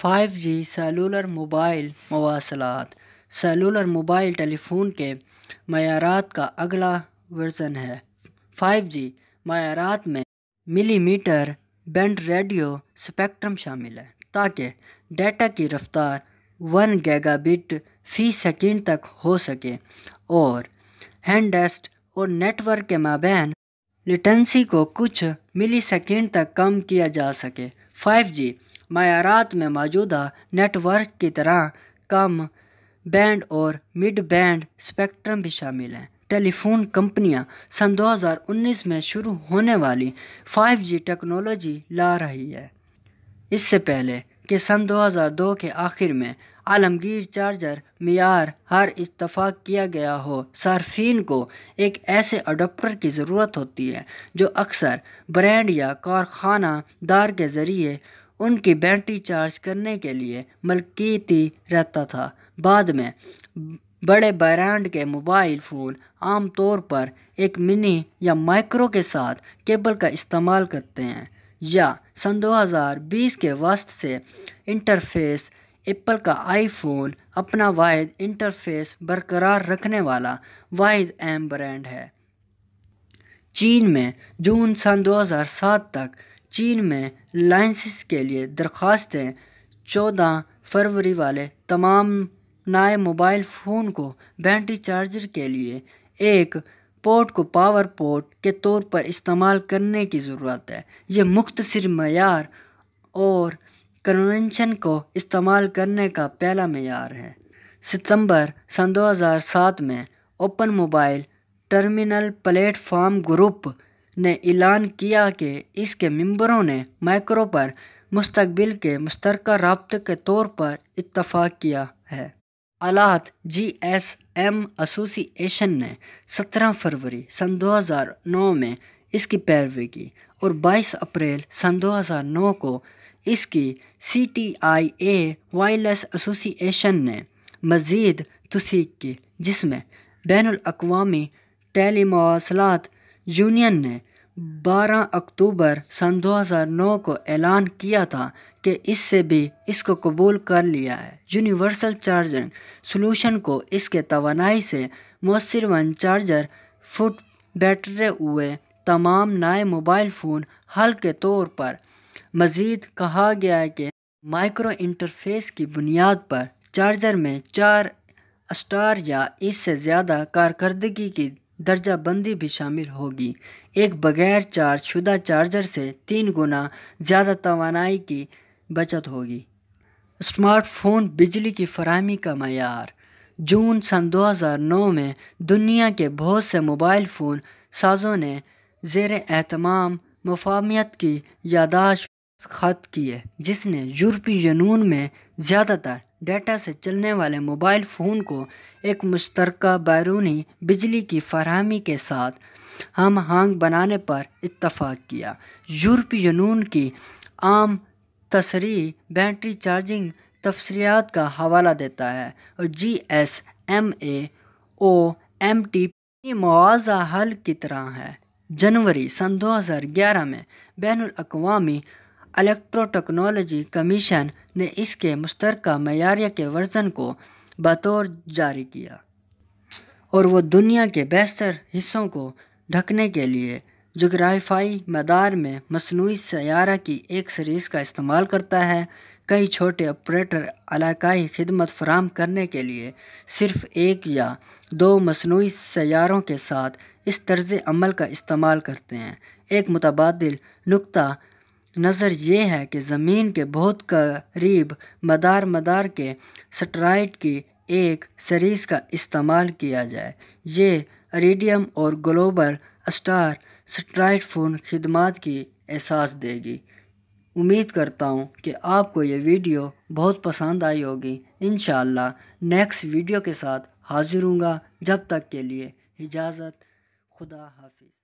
Five G cellular mobile مواصلات۔ Cellular mobile telephone کے معیارات کا اگلا ورژن ہے۔ فائیو جی معیارات میں ملی میٹر بینڈ ریڈیو اسپیکٹرم شامل ہے تاکہ ڈیٹا کی رفتار ون گیگا بٹ فی سیکنڈ تک ہو سکے اور ہینڈسٹ اور نیٹ ورک کے مابین لیٹنسی کو کچھ ملی سیکنڈ تک کم کیا جا سکے۔ فائیو جی معیارات میں موجودہ نیٹ ورک کی طرح کم بینڈ اور مڈ بینڈ اسپیکٹرم بھی شامل ہیں۔ ٹیلی فون کمپنیاں سن دو ہزار انیس میں شروع ہونے والی فائیو جی ٹیکنالوجی لا رہی ہے۔ اس سے پہلے کہ سن دو ہزار دو کے آخر میں عالمگیر چارجر معیار ہر اتفاق کیا گیا ہو، صارفین کو ایک ایسے اڈاپٹر کی ضرورت ہوتی ہے جو اکثر برانڈ یا کارخانہ دار کے ذریعے ان کی بیٹری چارج کرنے کے لیے ملکیتی رہتا تھا۔ بعد میں بڑے برانڈ کے موبائل فون عام طور پر ایک منی یا مائکرو کے ساتھ کیبل کا استعمال کرتے ہیں یا سن دو ہزار بیس کے وسط سے انٹرفیس ایپل کا آئی فون اپنا واحد انٹرفیس برقرار رکھنے والا واحد اہم برانڈ ہے۔ چین میں جون سن دو ہزار سات تک چین میں لائسنس کے لیے درخواستیں چودہ فروری والے تمام نئے موبائل فون کو بیٹری چارجر کے لیے ایک پورٹ کو پاور پورٹ کے طور پر استعمال کرنے کی ضرورت ہے۔ یہ مختصر معیار اور کنونشن کو استعمال کرنے کا پہلا معیار ہے۔ ستمبر سن دو ہزار سات میں open mobile terminal platform group نے اعلان کیا کہ اس کے ممبروں نے مائکرو پر مستقبل کے مشترکہ رابطے کے طور پر اتفاق کیا ہے۔ آلات جی ایس ایم ایسوسی ایشن نے سترہ فروری سن دو ہزار نو میں اس کی پیروی کی اور بائیس اپریل سن دو ہزار نو کو اس کی C T I a wireless ایسوسی ایشن نے مزید توثیق کی، جس میں بین الاقوامی ٹیلی مواصلات یونین نے بارہ اکتوبر سن دو ہزار نو کو اعلان کیا تھا کہ اس سے بھی اس کو قبول کر لیا ہے۔ یونیورسل چارجنگ سلوشن کو اس کے توانائی سے مؤثر ون چارجر فٹ بیٹرے ہوئے تمام نئے موبائل فون حل کے طور پر مزید کہا گیا ہے کہ مائکرو انٹرفیس کی بنیاد پر چارجر میں چار اسٹار یا اس سے زیادہ کارکردگی کی درجہ بندی بھی شامل ہوگی۔ ایک بغیر چارج شدہ چارجر سے تین گنا زیادہ توانائی کی بچت ہوگی۔ اسمارٹ فون بجلی کی فراہمی کا معیار۔ جون سن دو ہزار نو میں دنیا کے بہت سے موبائل فون سازوں نے زیر اہتمام مفاہمت کی یادداشت خط کی ہے جس نے یورپی یونین میں زیادہ تر ڈیٹا سے چلنے والے موبائل فون کو ایک مشترکہ بیرونی بجلی کی فراہمی کے ساتھ ہم آہنگ بنانے پر اتفاق کیا۔ یورپی یونین کی عام تصریح بیٹری چارجنگ تفصیلات کا حوالہ دیتا ہے اور G S M A O M T P مواضع حل کی طرح ہے۔ جنوری سن دو ہزار گیارہ میں بین الاقوامی الیکٹرو ٹیکنالوجی کمیشن نے اس کے مشترکہ معیار کے ورژن کو بطور جاری کیا اور وہ دنیا کے بیشتر حصوں کو ڈھکنے کے لیے جغرافیائی مدار میں مصنوعی سیارہ کی ایک سیریز کا استعمال کرتا ہے۔ کئی چھوٹے آپریٹر علاقائی خدمت فراہم کرنے کے لیے صرف ایک یا دو مصنوعی سیاروں کے ساتھ اس طرز عمل کا استعمال کرتے ہیں۔ ایک متبادل نقطہ نظر یہ ہے کہ زمین کے بہت قریب مدار مدار کے سیٹلائٹ کی ایک سیریز کا استعمال کیا جائے۔ یہ اریڈیم اور گلوبل اسٹار سیٹلائٹ فون خدمات کی احساس دے گی۔ امید کرتا ہوں کہ آپ کو یہ ویڈیو بہت پسند آئی ہوگی۔ انشاءاللہ نیکسٹ ویڈیو کے ساتھ حاضر ہوں گا۔ جب تک کے لیے اجازت۔ خدا حافظ۔